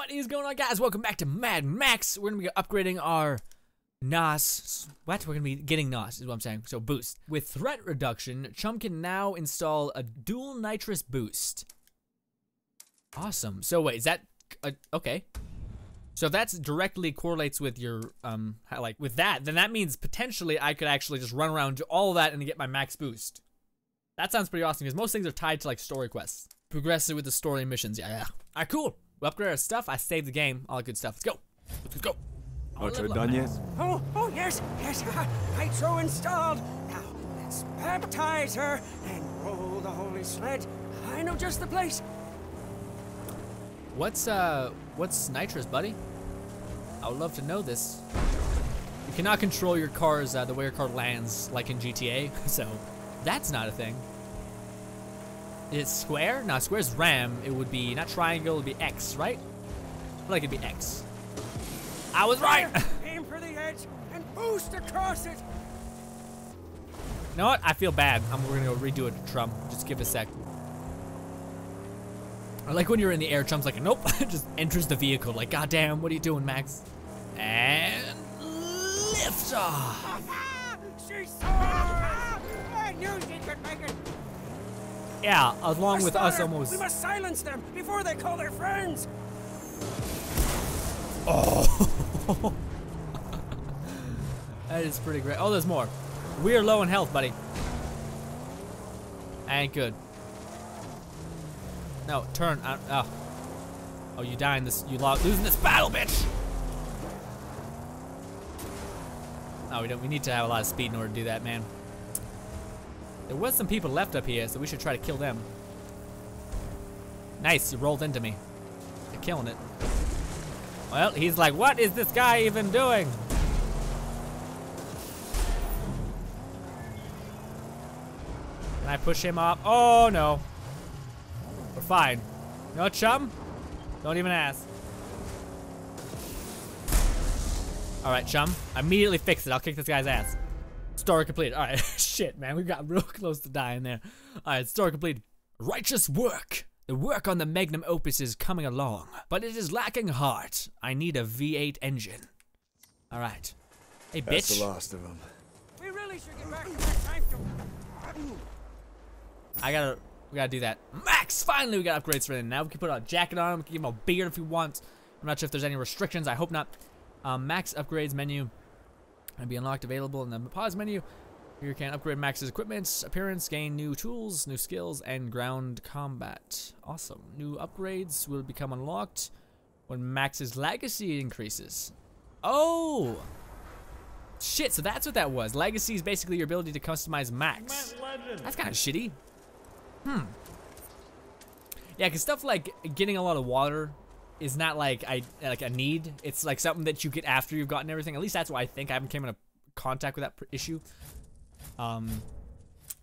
What is going on, guys? Welcome back to Mad Max. We're gonna be upgrading our NOS. What? We're gonna be getting NOS, is what I'm saying. So, boost. With threat reduction, Chum can now install a dual nitrous boost. Awesome. So, wait, is that. Uh, okay. So, if that's directly correlates with your, um, like, with that, then that means potentially I could actually just run around, do all that, and get my max boost. That sounds pretty awesome because most things are tied to, like, story quests. Progressive with the story missions. Yeah, yeah. Alright, cool. We upgrade our stuff. I saved the game. All that good stuff. Let's go. Let's go. I wanna Otto done man. yet? Oh, oh, yes, yes, Hydro installed. Now, let's baptize her and roll the holy sled. I know just the place. What's uh what's nitrous, buddy? I would love to know this. You cannot control your cars uh, the way your car lands like in GTA, so that's not a thing. Is it square? No, square's RAM. It would be not triangle, it would be X, right? I feel like it'd be X. I was right! Aim for the edge and boost across it. You know what? I feel bad. I'm we're gonna go redo it, Chum. Just give it a sec. I like when you're in the air, Chum's like, nope, just enters the vehicle. Like, goddamn, what are you doing, Max? And lift off. she soared. I knew she could. Yeah, along with us almost. We must silence them before they call their friends. Oh. that is pretty great. Oh, there's more. We're low in health, buddy. Ain't good. No, turn. Uh, oh. Oh, you dying this. You lost. Losing this battle, bitch. Oh, we don't. We need to have a lot of speed in order to do that, man. There was some people left up here, so we should try to kill them. Nice, you rolled into me. You're killing it. Well, he's like, what is this guy even doing? Can I push him up? Oh, no. We're fine. No chum? Don't even ask. All right, chum. Immediately fix it. I'll kick this guy's ass. Story complete. All right. Shit, man. We got real close to dying there. All right, story complete. Righteous work. The work on the magnum opus is coming along, but it is lacking heart. I need a V8 engine. All right. Hey, That's bitch. the last of them. We really should get back to that time to. I gotta, we gotta do that. Max, finally we got upgrades for him. Now we can put a jacket on him, we can give him a beard if we want. I'm not sure if there's any restrictions, I hope not. Um, Max upgrades menu, gonna be unlocked available in the pause menu. Here you can upgrade Max's equipment, appearance, gain new tools, new skills, and ground combat. Awesome. New upgrades will become unlocked when Max's legacy increases. Oh! Shit, so that's what that was. Legacy is basically your ability to customize Max. That's kind of shitty. Hmm. Yeah, cause stuff like getting a lot of water is not like I like a need. It's like something that you get after you've gotten everything. At least that's what I think. I haven't came into contact with that issue. Um,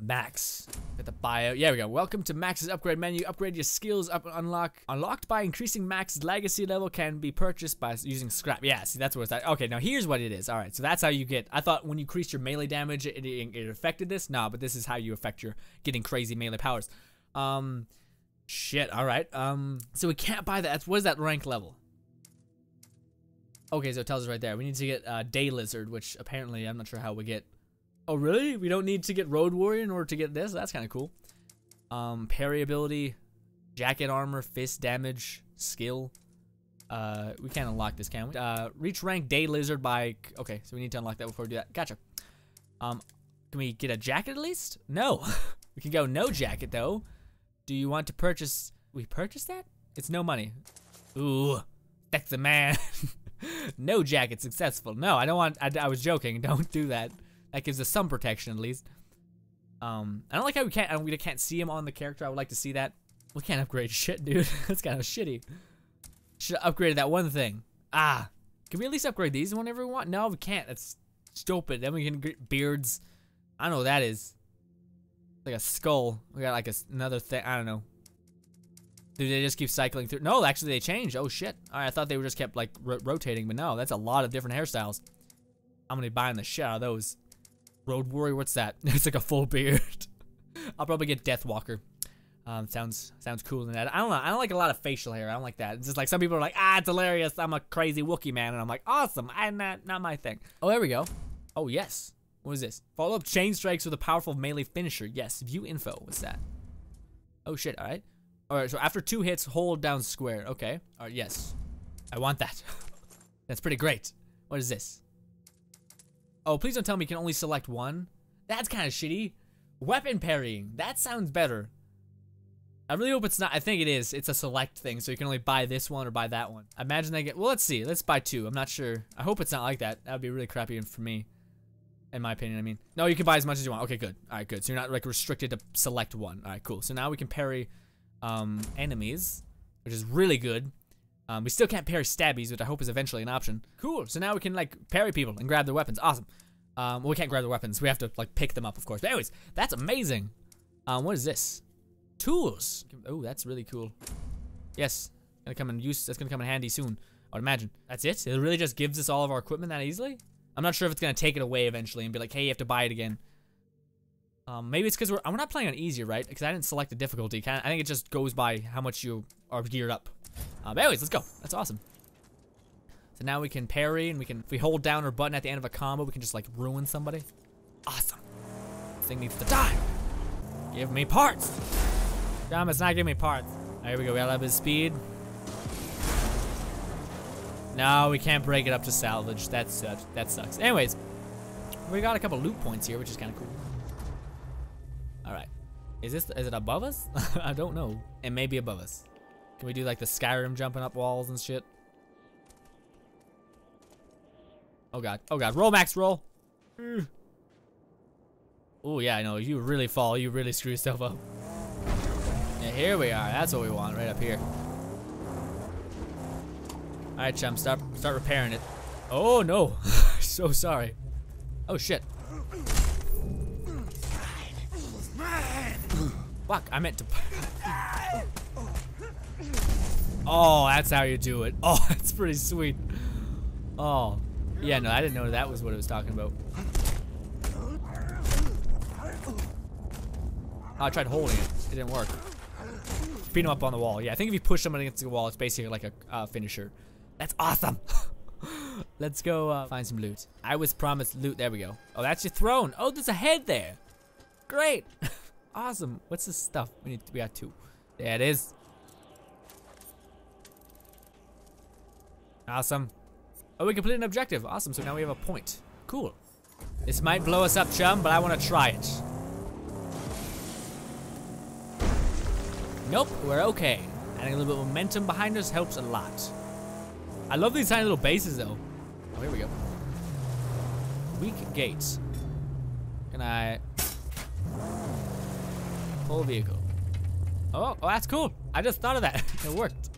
Max at the bio. Yeah, we go. Welcome to Max's upgrade menu. Upgrade your skills up unlock unlocked by increasing Max's legacy level can be purchased by using scrap. Yeah, see that's what it's like. Okay, now here's what it is. All right, so that's how you get. I thought when you increased your melee damage, it, it, it affected this. Nah, but this is how you affect your getting crazy melee powers. Um, shit. All right. Um, so we can't buy that. What is that rank level? Okay, so it tells us right there. We need to get uh, Day Lizard, which apparently I'm not sure how we get. Oh, really? We don't need to get Road Warrior in order to get this? That's kind of cool. Um, parry ability, jacket armor, fist damage, skill. Uh, we can't unlock this, can we? Uh, reach rank Day Lizard by. Okay, so we need to unlock that before we do that. Gotcha. Um, can we get a jacket at least? No. we can go no jacket though. Do you want to purchase? We purchase that? It's no money. Ooh, that's the man. no jacket successful. No, I don't want. I, I was joking. Don't do that. That gives us some protection at least. Um, I don't like how we can't. We can't see him on the character. I would like to see that. We can't upgrade shit, dude. That's kind of shitty. Should have upgraded that one thing. Ah, can we at least upgrade these whenever we want? No, we can't. That's stupid. Then we can get beards. I don't know what that is. Like a skull. We got like a another thing. I don't know. Do they just keep cycling through? No, actually they changed. Oh shit. I thought they were just kept like ro rotating, but no, that's a lot of different hairstyles. I'm gonna be buying the shit out of those. Road Warrior, what's that? it's like a full beard. I'll probably get Deathwalker. Um, sounds sounds cool in that. I don't know. I don't like a lot of facial hair. I don't like that. It's just like some people are like, ah, it's hilarious. I'm a crazy Wookiee man, and I'm like, awesome. I'm not not my thing. Oh, there we go. Oh yes. What is this? Follow up chain strikes with a powerful melee finisher. Yes. View info. What's that? Oh shit. All right. All right. So after two hits, hold down square. Okay. All right. Yes. I want that. That's pretty great. What is this? Oh, please don't tell me you can only select one. That's kind of shitty. Weapon parrying. That sounds better. I really hope it's not. I think it is. It's a select thing, so you can only buy this one or buy that one. I imagine they get. Well, let's see. Let's buy two. I'm not sure. I hope it's not like that. That would be really crappy for me, in my opinion. I mean, no, you can buy as much as you want. Okay, good. All right, good. So you're not like restricted to select one. All right, cool. So now we can parry um, enemies, which is really good. Um, we still can't parry stabbies, which I hope is eventually an option. Cool. So now we can like parry people and grab their weapons. Awesome. Um, well, we can't grab their weapons. We have to like pick them up, of course. But anyways, that's amazing. Um, what is this? Tools. Oh, that's really cool. Yes, gonna come in use. That's gonna come in handy soon. I would imagine. That's it. It really just gives us all of our equipment that easily. I'm not sure if it's gonna take it away eventually and be like, hey, you have to buy it again. Um, maybe it's because we're we're not playing on easier, right? Because I didn't select the difficulty. I think it just goes by how much you are geared up. But anyways, let's go. That's awesome. So now we can parry and we can, if we hold down our button at the end of a combo, we can just like ruin somebody. Awesome. This thing needs to die. Give me parts. Damn, it's not giving me parts. Here we go, we got a bit of speed. No, we can't break it up to salvage. That sucks. That sucks. Anyways, we got a couple loot points here, which is kind of cool. All right. Is this, is it above us? I don't know. It may be above us. Can we do like the Skyrim jumping up walls and shit? Oh god. Oh god. Roll, Max, roll. Oh yeah, I know. You really fall. You really screw yourself up. Yeah, here we are. That's what we want, right up here. Alright, chum. Start, start repairing it. Oh no. so sorry. Oh shit. Fuck, I meant to... Oh, that's how you do it. Oh, that's pretty sweet. Oh. Yeah, no, I didn't know that was what it was talking about. Oh, I tried holding it. It didn't work. Beat him up on the wall. Yeah, I think if you push someone against the wall, it's basically like a uh, finisher. That's awesome. Let's go uh, find some loot. I was promised loot. There we go. Oh, that's your throne. Oh, there's a head there. Great. awesome. What's this stuff? We need. We got two. There it is. Awesome. Oh, we completed an objective. Awesome, so now we have a point. Cool. This might blow us up, chum, but I want to try it. Nope, we're okay. Adding a little bit of momentum behind us helps a lot. I love these tiny little bases, though. Oh, here we go. Weak gates. Can I... Full vehicle. Oh, oh, that's cool. I just thought of that. it worked.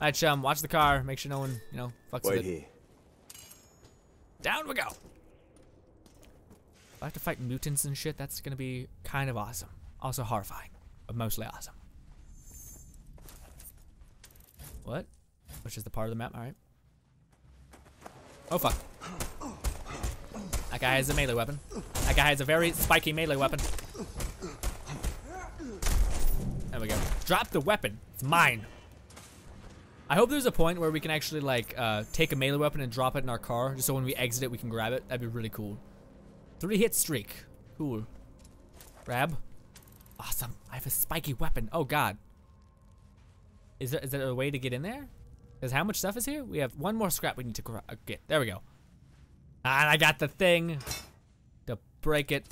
Alright, chum, watch the car. Make sure no one, you know, fucks Wait with it. here. Down we go. If I have to fight mutants and shit, that's gonna be kind of awesome. Also horrifying, but mostly awesome. What? Which is the part of the map, alright. Oh fuck. That guy has a melee weapon. That guy has a very spiky melee weapon. There we go. Drop the weapon. It's mine. I hope there's a point where we can actually like uh, take a melee weapon and drop it in our car, just so when we exit it, we can grab it. That'd be really cool. Three hit streak. Cool. Grab. Awesome. I have a spiky weapon. Oh god. Is there is there a way to get in there? Because how much stuff is here? We have one more scrap we need to uh, get. There we go. And I got the thing to break it.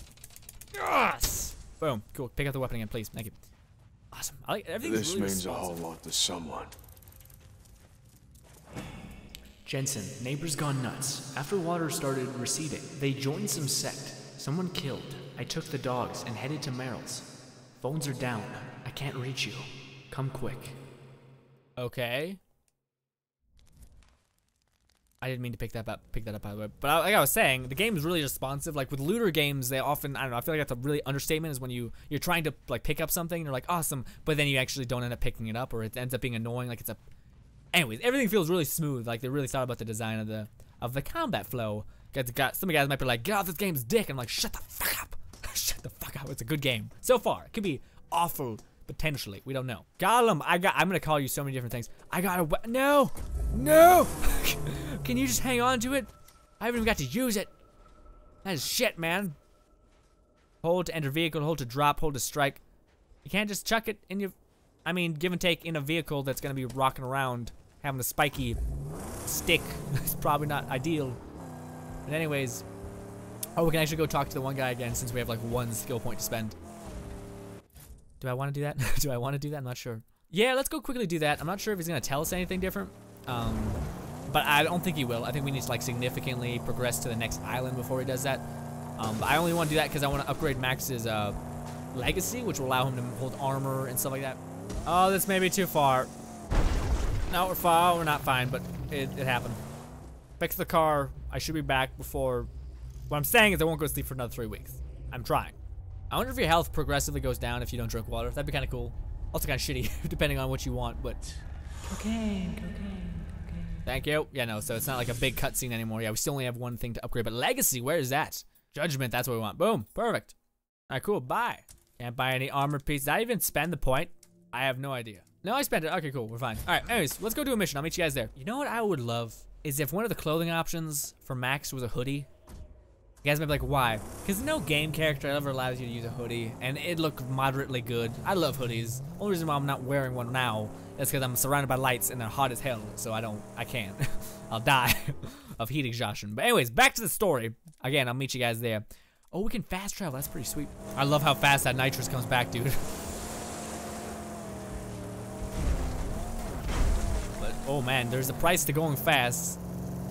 Yes. Boom. Cool. Pick up the weapon again, please. Thank you. Awesome. I like everything's This really means a whole lot to someone. Jensen, neighbors gone nuts. After water started receding, they joined some sect. Someone killed. I took the dogs and headed to Merrill's. Phones are down. I can't reach you. Come quick. Okay. I didn't mean to pick that up, pick that up by the way. But like I was saying, the game is really responsive. Like with looter games, they often I don't know. I feel like that's a really understatement is when you you're trying to like pick up something and you're like awesome, but then you actually don't end up picking it up or it ends up being annoying. Like it's a. Anyways, everything feels really smooth. Like they really thought about the design of the of the combat flow. Got, got some guys might be like, off this game's dick. I'm like, shut the fuck up. shut the fuck up. It's a good game so far. It could be awful potentially. We don't know. Gollum, I got. I'm gonna call you so many different things. I got a. No, no. Can you just hang on to it? I haven't even got to use it. That is shit, man. Hold to enter vehicle, hold to drop, hold to strike. You can't just chuck it in your. I mean, give and take in a vehicle that's gonna be rocking around, having a spiky stick. It's probably not ideal. But anyways, oh, we can actually go talk to the one guy again since we have like one skill point to spend. Do I want to do that? do I want to do that? I'm not sure. Yeah, let's go quickly do that. I'm not sure if he's gonna tell us anything different. Um, but I don't think he will. I think we need to like significantly progress to the next island before he does that. Um, but I only want to do that because I want to upgrade Max's uh, legacy, which will allow him to hold armor and stuff like that. Oh, this may be too far. No, we're far. We're not fine, but it, it happened. Fix the car. I should be back before. What I'm saying is I won't go to sleep for another three weeks. I'm trying. I wonder if your health progressively goes down if you don't drink water. That'd be kind of cool. Also kind of shitty, depending on what you want, but cocaine, cocaine. Thank you. Yeah, no, so it's not like a big cutscene anymore. Yeah, we still only have one thing to upgrade, but Legacy, where is that? Judgment, that's what we want. Boom, perfect. All right, cool, bye. Can't buy any armor pieces. Did I even spend the point? I have no idea. No, I spent it. Okay, cool, we're fine. All right, anyways, let's go do a mission. I'll meet you guys there. You know what I would love? Is if one of the clothing options for Max was a hoodie. You guys might be like, why? Because no game character ever allows you to use a hoodie, and it looked moderately good. I love hoodies. Only reason why I'm not wearing one now is because I'm surrounded by lights and they're hot as hell, so I don't, I can't. I'll die of heat exhaustion. But anyways, back to the story. Again, I'll meet you guys there. Oh, we can fast travel. That's pretty sweet. I love how fast that nitrous comes back, dude. but oh man, there's a price to going fast.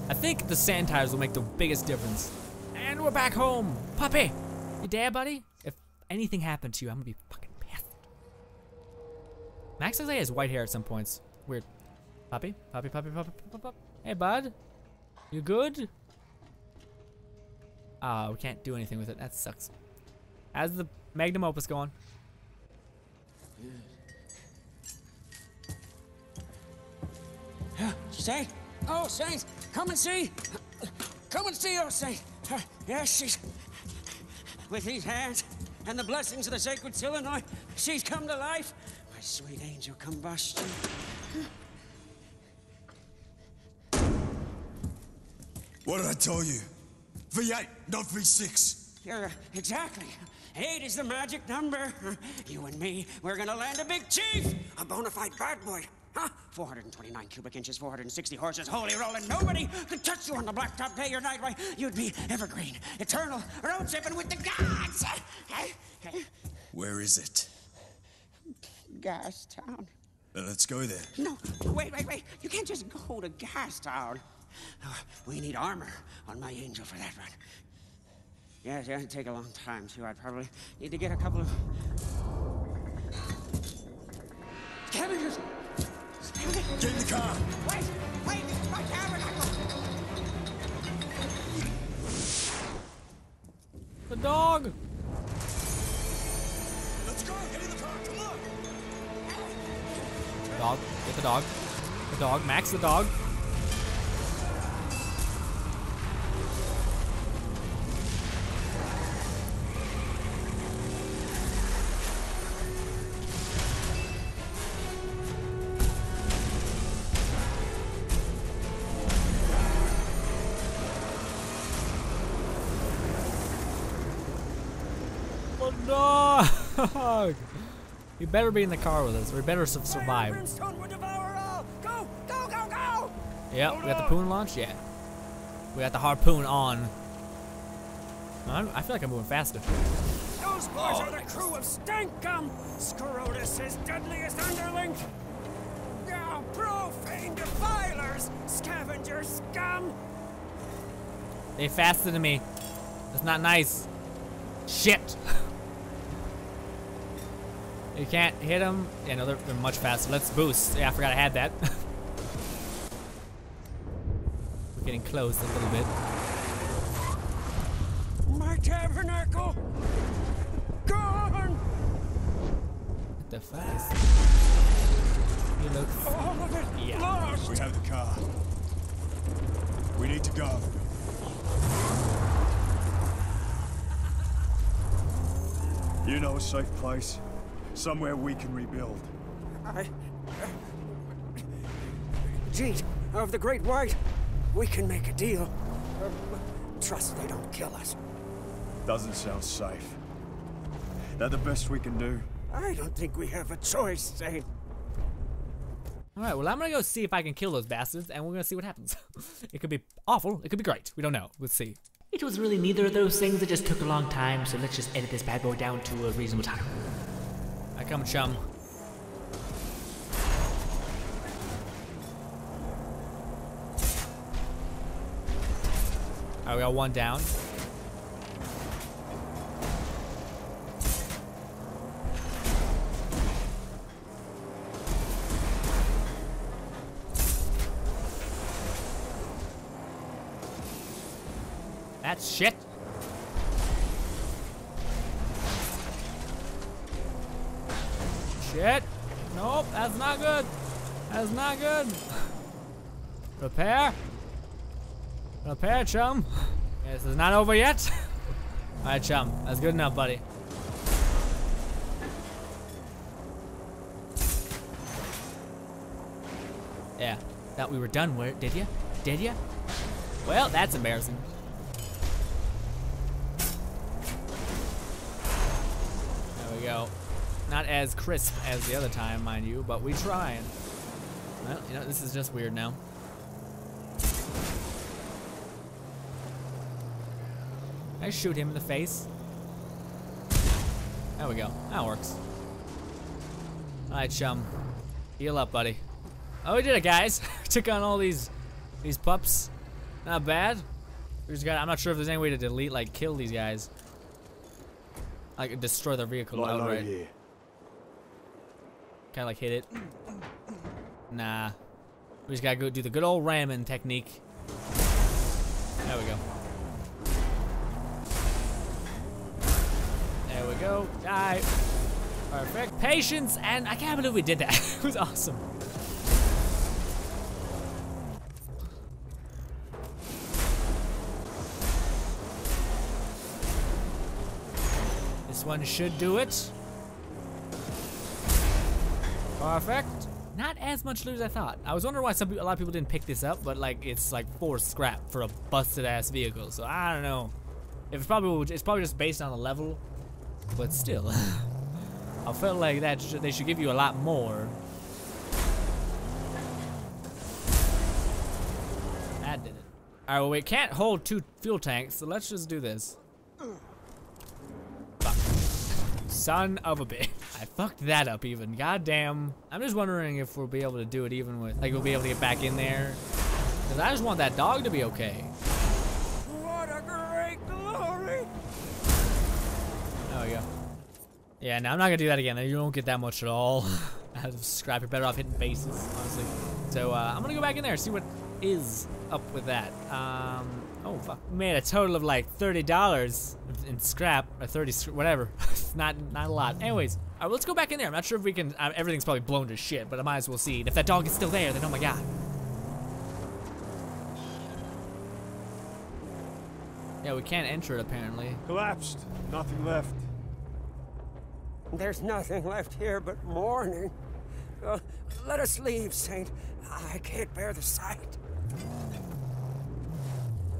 I think the sand tires will make the biggest difference. And we're back home. Puppy, you there, buddy? If anything happened to you, I'm gonna be fucking pissed. Max looks he has white hair at some points. Weird. Puppy, puppy, puppy, puppy, puppy, puppy. Hey, bud. You good? Ah, we can't do anything with it. That sucks. How's the magnum opus going? Saint? Oh, Saint, come and see. Come and see, oh, Saint. Yes, she's. With these hands and the blessings of the sacred Illinois, she's come to life. My sweet angel combustion. What did I tell you? V8, not V6. You're exactly. Eight is the magic number. You and me, we're gonna land a big chief, a bona fide bad boy. Huh? 429 cubic inches, 460 horses, holy rolling. Nobody could touch you on the blacktop day or night. Why, you'd be evergreen, eternal, road tripping with the gods. Where is it? Gas Town. Uh, let's go there. No, wait, wait, wait. You can't just go to Gas Town. Uh, we need armor on my angel for that run. Yes, yeah, it'd take a long time, too. I'd probably need to get a couple of. Scavengers! Get in the car. Wait! Wait! It's my tabernacle! The dog! Let's go. Get in the car. Come on. Dog. Get the dog. The dog. Max the dog. The dog! You better be in the car with us, or we better su- survive. Brimstone will devour all! Go! Go, go, go! Yep, we got the poon launch? Yeah. We got the harpoon on. I'm, I feel like I'm moving faster. Those boys are the oh. crew of Stank Gum! Scrotus' deadliest underling! Now, profane defilers! Scavenger scum! They faster than me. That's not nice. Shit. you can't hit them. Yeah, no, they're, they're much faster. Let's boost. Yeah, I forgot I had that. We're getting close a little bit. My tabernacle! Gone! What the fuck is... You look... All of it Yeah. lost! We have the car. We need to go. You know a safe place? Somewhere we can rebuild. I. Jeet, of the Great White, we can make a deal. Uh, trust they don't kill us. Doesn't sound safe. That the best we can do? I don't think we have a choice, Saint. Alright, well I'm gonna go see if I can kill those bastards and we're gonna see what happens. it could be awful, it could be great. We don't know. Let's see. It was really neither of those things. It just took a long time, so let's just edit this bad boy down to a reasonable time. Come chum. Alright, we got one down. That's shit. Shit. Nope, that's not good. That's not good. Repair. Repair, chum. This is not over yet. Alright, chum. That's good enough, buddy. Yeah. Thought we were done. Where did you? Did you? Well, that's embarrassing. There we go. Not as crisp as the other time, mind you, but we try. Well, you know, this is just weird now. I shoot him in the face. There we go. That works. Alright, chum. Heal up, buddy. Oh, we did it, guys. Took on all these these pups. Not bad. We just got I'm not sure if there's any way to delete, like, kill these guys. Like, destroy their vehicle low outright. Kind of like hit it. Nah. We just gotta go do the good old ramming technique. There we go. There we go. Die. Perfect. Patience, and I can't believe we did that. it was awesome. This one should do it. Perfect. Not as much loot as I thought. I was wondering why some a lot of people didn't pick this up, but like it's like four scrap for a busted ass vehicle. So I don't know. If it's probably it's probably just based on the level, but still, I felt like that sh they should give you a lot more. That did it. All right, well we can't hold two fuel tanks, so let's just do this. Fuck. Son of a bitch. I fucked that up even. Goddamn. I'm just wondering if we'll be able to do it even with, like we'll be able to get back in there. Cause I just want that dog to be okay. What a great glory! There we go. Yeah, no, I'm not gonna do that again. You don't get that much at all. As of scrap, you're better off hitting bases, honestly. So uh, I'm gonna go back in there, see what is up with that. Um, oh fuck, we made a total of like thirty dollars in scrap or thirty, sc- whatever. It's not not a lot. Anyways, all right, let's go back in there. I'm not sure if we can. Uh, everything's probably blown to shit, but I might as well see. And if that dog is still there, then oh my god. Yeah, we can't enter it apparently. Collapsed. Nothing left. There's nothing left here but mourning. Uh, let us leave, Saint. I can't bear the sight.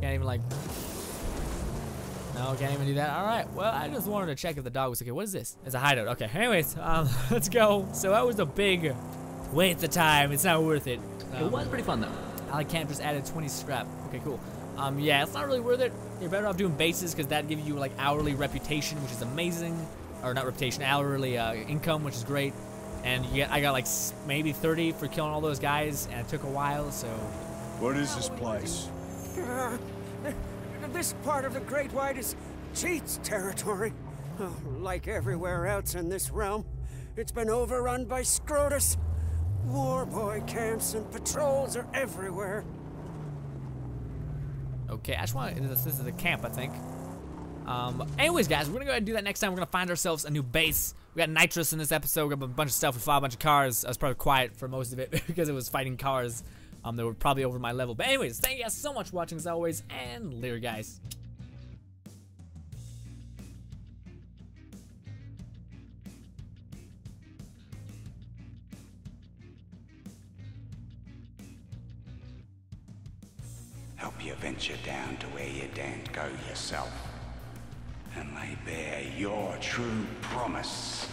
Can't even like. No, can't even do that. All right. Well, I just wanted to check if the dog was okay. What is this? It's a hideout. Okay. Anyways, um, let's go. So that was a big waste of time. It's not worth it. It Um, was pretty fun though. I camp just added 20 scrap. Okay, cool. Um, yeah, it's not really worth it. You're better off doing bases because that gives you like hourly reputation, which is amazing, or not reputation, hourly uh, income, which is great. And you get, I got like maybe 30 for killing all those guys, and it took a while. So What is this place? Uh, this part of the Great White is Jeet's territory. Oh, like everywhere else in this realm, it's been overrun by Scrotus. Warboy camps and patrols are everywhere. Okay, I just want to, this, this is a camp, I think. Um, anyways, guys, we're gonna go ahead and do that next time. We're gonna find ourselves a new base. We got nitrous in this episode. We got a bunch of stuff. We fought a bunch of cars. I was probably quiet for most of it because it was fighting cars. Um, they were probably over my level. But anyways, thank you guys so much for watching as always, and later, guys. Help you venture down to where you daren't go yourself. And lay bare your true promise.